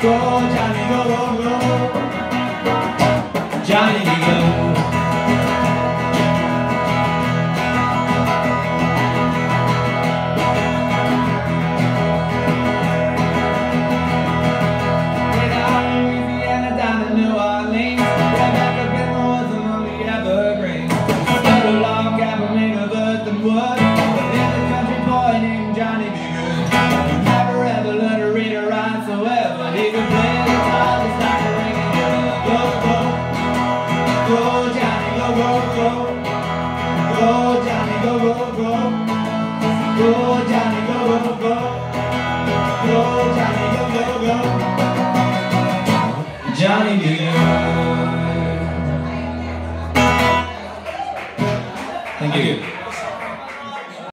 go, Johnny, go, go, go. Go, go, Go, Johnny, go, go, go, Go, Johnny, go, go, go, Go, Johnny, go, go, go. Johnny, do you Thank you. Thank you.